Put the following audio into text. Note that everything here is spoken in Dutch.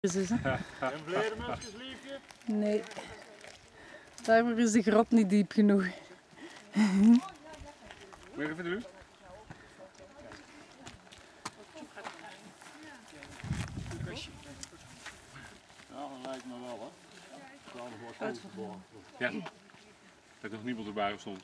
is, hè? En vleermuisjes, liefje? Nee. Daarvoor is de grot niet diep genoeg. Moet je even doen? Ja, dat lijkt me wel, hè. Ik wordt. Ja. Dat nog niemand erbij stond.